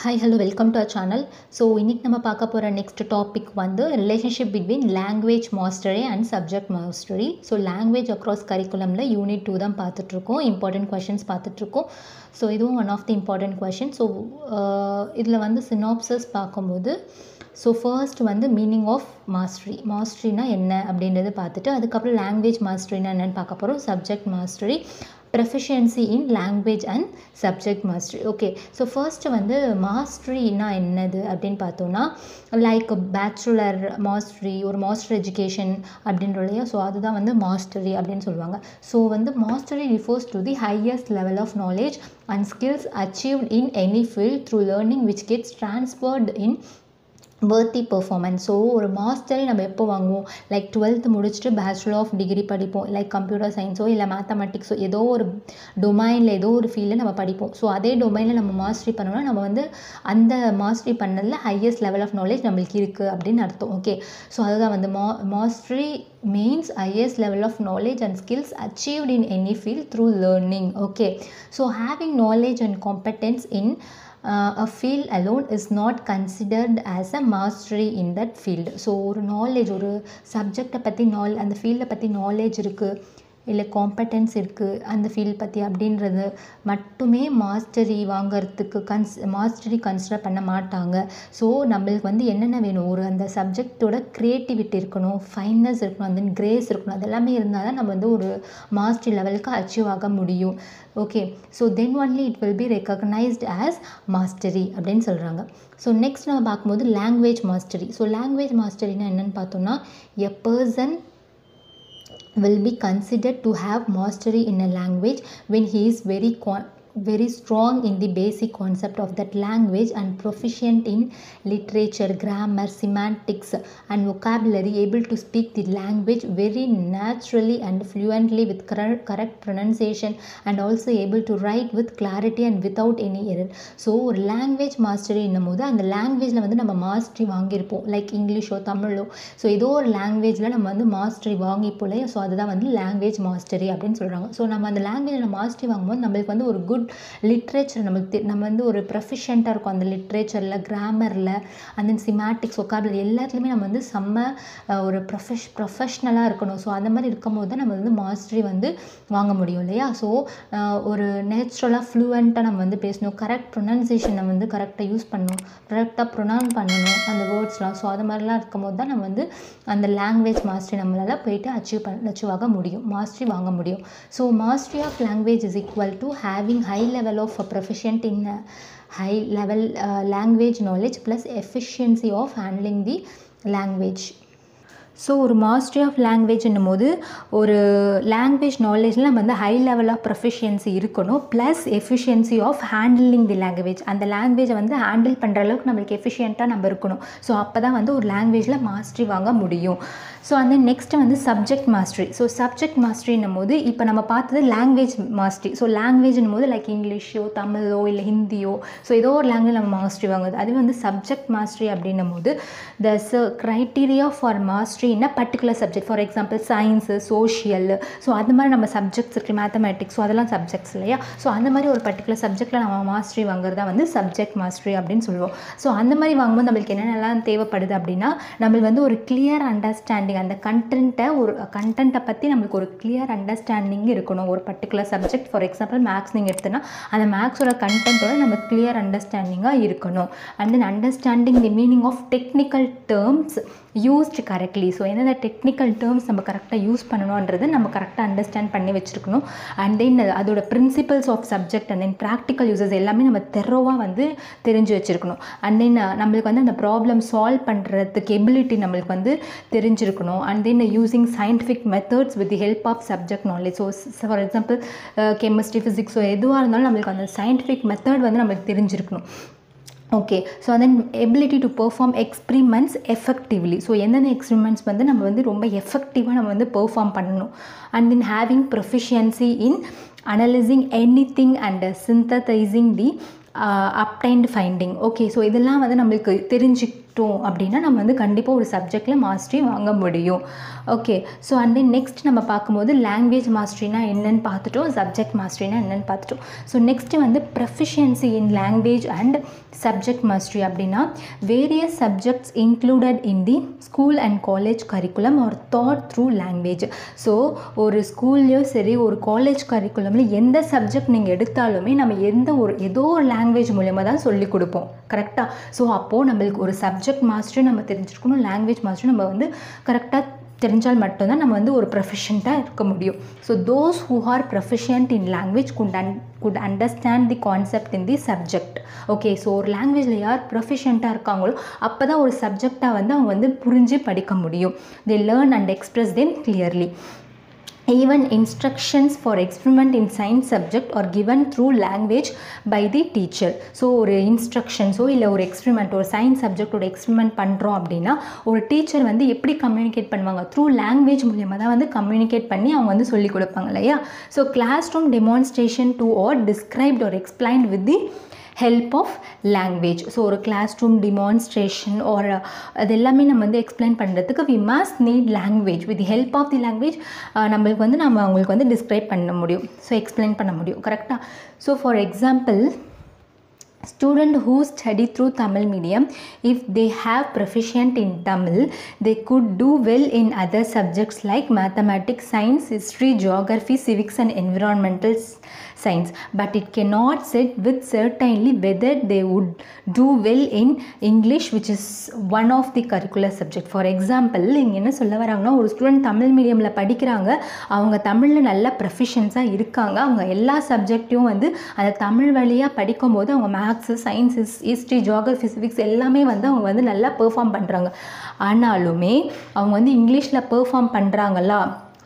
Hi hello welcome to our channel so இன்றைக்கி நம்ம பார்க்க போகிற நெக்ஸ்ட் டாபிக் வந்து relationship between language mastery and subject mastery so language across கரிக்குலமில் unit two தான் பார்த்துட்ருக்கோம் இம்பார்ட்டன்ட் கொஷின்ஸ் பார்த்துட்ருக்கோம் ஸோ இதுவும் one of the important question so இதில் வந்து சினாப்சஸ் பார்க்கும்போது ஸோ ஃபர்ஸ்ட் வந்து மீனிங் ஆஃப் மாஸ்டரி மாஸ்டரினா என்ன அப்படின்றது பார்த்துட்டு அதுக்கப்புறம் லாங்குவேஜ் மாஸ்டரினா என்னென்னு பார்க்க போகிறோம் subject mastery proficiency in language and subject mastery okay so first வந்து மாஸ்டரினா என்னது அப்படின்னு பார்த்தோன்னா லைக் பேச்சுலர் மாஸ்டரி ஒரு மாஸ்டர் எஜுகேஷன் அப்படின்ற இல்லையா ஸோ அதுதான் வந்து மாஸ்டரி அப்படின்னு சொல்லுவாங்க. ஸோ வந்து mastery refers to the highest level of knowledge and skills achieved in any field through learning which gets transferred in further performance so ஒரு மாஸ்டரே நம்ம எப்போ வாங்குவோம்? லைக் டுவெல்த்து முடிச்சுட்டு பேச்சுலர் ஆஃப் டிகிரி படிப்போம். லைக் கம்ப்யூட்டர் சயின்ஸோ இல்லை மேத்தமெட்டிக்ஸோ ஏதோ ஒரு டொமைனில் ஏதோ ஒரு ஃபீல்டில் நம்ம படிப்போம். ஸோ அதே டொமைனில் நம்ம மாஸ்டரி பண்ணோம்னா நம்ம வந்து அந்த மாஸ்டரி பண்ணதில் ஹையஸ்ட் லெவல் ஆஃப் நாலேஜ் நம்மளுக்கு இருக்குது அப்படின்னு அர்த்தம். ஓகே ஸோ அதுதான் வந்து மா mastery means highest level of knowledge and skills achieved in any field through learning okay so having knowledge and competence in uh, a field alone is not considered as a mastery in that field so ஒரு knowledge ஒரு சப்ஜெக்டை பற்றி நால் அந்த ஃபீல்டை பற்றி knowledge இருக்குது இல்லை காம்படென்ஸ் இருக்குது அந்த ஃபீல்ட் பற்றி அப்படின்றது மட்டுமே மாஸ்டரி வாங்கிறதுக்கு கன்ஸ் மாஸ்டரி கன்சிடர் பண்ண மாட்டாங்க. ஸோ நம்மளுக்கு வந்து என்னென்ன வேணும்? ஒரு அந்த சப்ஜெக்டோட க்ரியேட்டிவிட்டி இருக்கணும் ஃபைன்னஸ் இருக்கணும் அந்த கிரேஸ் இருக்கணும். அதெல்லாமே இருந்தால் தான் நம்ம வந்து ஒரு மாஸ்டரி லெவலுக்கு அச்சீவ் ஆக முடியும். Okay so then only it will be recognized as mastery அப்படின்னு சொல்கிறாங்க ஸோ நெக்ஸ்ட் நம்ம பார்க்கும்போது லாங்குவேஜ் மாஸ்டரி ஸோ லாங்குவேஜ் மாஸ்டரினா என்னென்னு பார்த்தோன்னா a person will be considered to have mastery in a language when he is very very strong in the basic concept of that language and proficient in literature grammar semantics and vocabulary able to speak the language very naturally and fluently with correct, correct pronunciation and also able to write with clarity and without any error so ஒரு language mastery போது அந்த லாங்குவேஜில் வந்து நம்ம mastery வாங்கியிருப்போம் like இங்கிலீஷோ தமிழோ so ஏதோ ஒரு லாங்குவேஜில் நம்ம வந்து மாஸ்டரி வாங்கிப்போம் இல்லையா ஸோ அதுதான் வந்து லாங்குவேஜ் மாஸ்டரி அப்படின்னு சொல்கிறாங்க ஸோ நம்ம அந்த லாங்குவேஜில் மாஸ்டரி வாங்கும்போது நம்மளுக்கு வந்து ஒரு குட் லிட்ரேச்சர் நம்மளுக்கு நம்ம வந்து ஒரு ப்ரொஃபிஷியண்ட்டாக இருக்கும் அந்த லிட்ரேச்சரில் கிராமரில் அண்ட் தென் சிமேட்டிக்ஸ் ஒக்காபில் எல்லாத்துலேயுமே நம்ம வந்து செம்ம ஒரு ப்ரொஃபஷ் ப்ரொஃபஷ்னலாக இருக்கணும். ஸோ அந்த மாதிரி இருக்கும் போது தான் நம்ம வந்து மாஸ்டரி வந்து வாங்க முடியும் இல்லையா? ஸோ ஒரு நேச்சுரலாக ஃப்ளூவெண்ட்டாக நம்ம வந்து பேசணும். கரெக்ட் ப்ரொனன்சியேஷன் நம்ம வந்து கரெக்டாக யூஸ் பண்ணணும். கரெக்டாக ப்ரொனவுன் பண்ணணும் அந்த வேர்ட்ஸ்லாம் ஸோ அது மாதிரிலாம் இருக்கும்போது தான் நம்ம வந்து அந்த லாங்குவேஜ் மாஸ்டரி நம்மளால் போயிட்டு அச்சீவ் பண்ண அச்சீவ் ஆக முடியும். மாஸ்டரி வாங்க முடியும். So mastery of language is equal to having high level of proficient proficient in level high level plus language knowledge plus efficiency of handling the language. So ஒரு mastery of லாங்குவேஜ்னும் போது ஒரு language நாலேஜில் நம்ம வந்து high level of proficiency இருக்கணும் plus efficiency of handling the language அந்த லாங்குவேஜை வந்து ஹேண்டில் பண்ணுற அளவுக்கு நம்மளுக்கு எஃபிஷியண்ட்டாக நம்ம இருக்கணும். ஸோ அப்போ தான் வந்து ஒரு லாங்குவேஜில் மாஸ்டரி வாங்க முடியும். ஸோ அந்த நெக்ஸ்ட்டு வந்து சப்ஜெக்ட் மாஸ்டரி ஸோ சப்ஜெக்ட் மாஸ்டரின்னும் போது இப்போ நம்ம பார்த்தது லாங்குவேஜ் மாஸ்டரி ஸோ லாங்குவேஜ்னும் போது லைக் இங்கிலீஷோ தமிழோ இல்லை ஹிந்தியோ ஸோ ஏதோ ஒரு லாங்குவேஜ் நம்ம மாஸ்டரி வாங்குது. அதுவே வந்து சப்ஜெக்ட் மாஸ்டரி அப்படின்னும் போது the criteria for mastery in a particular subject for example science social so அது மாதிரி நம்ம சப்ஜெக்ட்ஸ் இருக்குது மேத்தமேட்டிக்ஸ் ஸோ அதெல்லாம் சப்ஜெக்ட்ஸ் இல்லையா? ஸோ அந்த மாதிரி ஒரு பர்டிகுலர் சப்ஜெக்ட்டில் நம்ம மாஸ்டரி வாங்குறதா வந்து சப்ஜெக்ட் மாஸ்டரி அப்படின்னு சொல்லுவோம். ஸோ அந்த மாதிரி வாங்கும்போது நம்மளுக்கு என்னென்னலாம் தேவைப்படுது அப்படின்னா நம்மளுக்கு வந்து ஒரு கிளியர் அண்டர்ஸ்டாண்டிங் அந்த கண்டென்ட்டை ஒரு கண்டென்ட்டை பற்றி நம்மளுக்கு ஒரு கிளியர் அண்டர்ஸ்டாண்டிங் இருக்கணும். ஒரு particular subject for example maths நீங்கள் எடுத்தோன்னா அந்த மேக்ஸோட கண்டென்ட்டோட நம்ம கிளியர் அண்டர்ஸ்டாண்டிங்காக இருக்கணும். And then understanding the meaning of technical terms used correctly so எந்தெந்த டெக்னிக்கல் டேர்ம்ஸ் நம்ம கரெக்டாக யூஸ் பண்ணணுன்றது நம்ம கரெக்டாக அண்டர்ஸ்டாண்ட் பண்ணி வச்சுருக்கணும். அண்ட் தென் அதோட principles of subject and then practical uses எல்லாமே நம்ம தெரோவாக வந்து தெரிஞ்சு வச்சுருக்கணும். அண்ட் தென் நம்மளுக்கு வந்து அந்த ப்ராப்ளம் சால்வ் பண்ணுறதுக்கு எபிலிட்டி நம்மளுக்கு வந்து தெரிஞ்சிருக்கணும். And then using scientific methods with the help of subject knowledge so for example chemistry ஃபிசிக்ஸோ எதுவாக இருந்தாலும் நம்மளுக்கு அந்த சயின்டிஃபிக் மெத்தட் வந்து நம்மளுக்கு தெரிஞ்சிருக்கணும். Okay so then ability to perform experiments effectively so எந்தெந்த எக்ஸ்பிரிமெண்ட்ஸ் வந்து நம்ம வந்து ரொம்ப எஃபெக்டிவாக நம்ம வந்து பெர்ஃபார்ம் பண்ணணும். And then having proficiency in analysing anything and synthesising the obtained finding okay so இதெல்லாம் வந்து நம்மளுக்கு தெரிஞ்சு கஷ்டம் அப்படின்னா நம்ம வந்து கண்டிப்பாக ஒரு சப்ஜெக்டில் மாஸ்டரி வாங்க முடியும். Okay so and then next நம்ம பார்க்கும்போது லாங்குவேஜ் மாஸ்டரினா என்னன்னு பார்த்துட்டோம் சப்ஜெக்ட் மாஸ்டரினா என்னன்னு பார்த்துட்டோம். ஸோ நெக்ஸ்ட்டு வந்து proficiency in language and subject mastery அப்படின்னா various subjects included in the school and college curriculum are taught through language so ஒரு ஸ்கூல்லையோ சரி ஒரு காலேஜ் கரிக்குலமில் எந்த சப்ஜெக்ட் நீங்கள் எடுத்தாலுமே நம்ம எந்த ஒரு ஏதோ ஒரு லாங்குவேஜ் மூலயமா தான் சொல்லிக் கொடுப்போம். கரெக்டாக ஸோ அப்போது நம்மளுக்கு ஒரு சப்ஜெக்ட் மாஸ்டரும் நம்ம தெரிஞ்சிருக்கணும் லாங்குவேஜ் மாஸ்டரும் நம்ம வந்து கரெக்டாக தெரிஞ்சால் மட்டும்தான் நம்ம வந்து ஒரு ப்ரொஃபஷன்ட்டாக இருக்க முடியும். So those who are proficient in language good and good understand the concept in the subject okay so ஒரு லாங்குவேஜில் யார் ப்ரொஃபிஷியண்ட்டாக இருக்காங்களோ அப்போ தான் ஒரு சப்ஜெக்டாக வந்து அவங்க வந்து புரிஞ்சு படிக்க முடியும். They learn and express then clearly even instructions for experiment in science subject are given through language by the teacher. So ஒரு இன்ஸ்ட்ரக்ஷன்ஸோ இல்லை ஒரு எக்ஸ்பிரிமெண்ட் ஒரு சயின்ஸ் சப்ஜெக்டோட எக்ஸ்பிரிமெண்ட் பண்ணுறோம் அப்படின்னா ஒரு டீச்சர் வந்து எப்படி கம்யூனிகேட் பண்ணுவாங்க? த்ரூ லாங்குவேஜ் மூலியமாக தான் வந்து கம்யூனிகேட் பண்ணி அவங்க வந்து சொல்லிக் கொடுப்பாங்க இல்லையா? So classroom demonstration to or described or explained with the help of language so ஒரு கிளாஸ் ரூம் டிமான்ஸ்ட்ரேஷன் ஓர் அது எல்லாமே நம்ம வந்து எக்ஸ்பிளைன் பண்ணுறதுக்கு we must need language with help of the language நம்மளுக்கு வந்து நம்ம அவங்களுக்கு வந்து டிஸ்கிரைப் பண்ண முடியும். ஸோ எக்ஸ்பிளைன் பண்ண முடியும். கரெக்டாக so for example student who study through tamil medium if they have proficient in tamil they could do well in other subjects like mathematics science history geography civics and environmental science but it cannot set with certainly whether they would do well in english which is one of the curricular subject for example இங்கே என்ன சொல்ல வராங்கன்னா ஒரு student Tamil மீடியமில் படிக்கிறாங்க அவங்க தமிழில் நல்ல ப்ரொஃபிஷியன்ஸாக இருக்காங்க அவங்க எல்லா சப்ஜெக்டையும் வந்து அந்த தமிழ் வழியாக படிக்கும்போது அவங்க மே maths sciences history geography physics எல்லாமே வந்து அவங்க வந்து நல்லா பெர்ஃபார்ம் பண்ணுறாங்க ஆனாலுமே அவங்க வந்து இங்கிலீஷில் பெர்ஃபார்ம் பண்ணுறாங்களா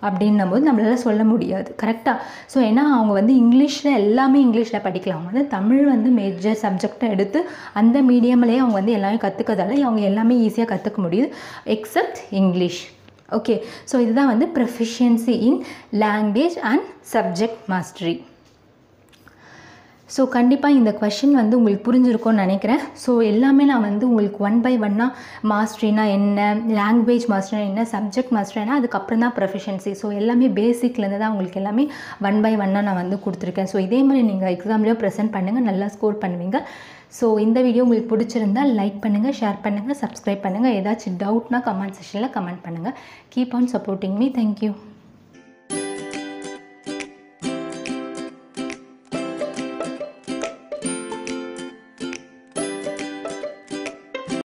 அப்படின்னும் போது நம்மளால சொல்ல முடியாது. கரெக்டாக ஸோ ஏன்னா அவங்க வந்து இங்கிலீஷில் எல்லாமே இங்கிலீஷில் படிக்கலாம். அவங்க வந்து தமிழ் வந்து மேஜர் சப்ஜெக்டாக எடுத்து அந்த மீடியம்லேயே அவங்க வந்து எல்லாமே கற்றுக்கிறதால அவங்க எல்லாமே ஈஸியாக கற்றுக்க முடியுது எக்ஸப்ட் இங்கிலீஷ் ஓகே ஸோ இதுதான் வந்து proficiency in language and subject mastery so கண்டிப்பாக இந்த கொஷின் வந்து உங்களுக்கு புரிஞ்சிருக்கும்னு நினைக்கிறேன். ஸோ எல்லாமே நான் வந்து உங்களுக்கு ஒன் பை ஒன்னாக மாஸ்டரினா என்ன லாங்குவேஜ் மாஸ்டர்னா என்ன சப்ஜெக்ட் மாஸ்டர்னா அதுக்கப்புறம் தான் ப்ரொஃபஷன்சி ஸோ எல்லாமே பேசிக்லேருந்து தான் உங்களுக்கு எல்லாமே ஒன் பை ஒன்னாக நான் வந்து கொடுத்துருக்கேன். ஸோ இதே மாதிரி நீங்கள் எக்ஸாம்லேயோ ப்ரெசென்ட் பண்ணுங்கள் நல்லா ஸ்கோர் பண்ணுவீங்க. ஸோ இந்த வீடியோ உங்களுக்கு பிடிச்சிருந்தால் லைக் பண்ணுங்கள் ஷேர் பண்ணுங்கள் சப்ஸ்கிரைப் பண்ணுங்கள் ஏதாச்சும் டவுட்னா கமெண்ட் செஷனில் கமெண்ட் பண்ணுங்கள் keep on supporting me thank you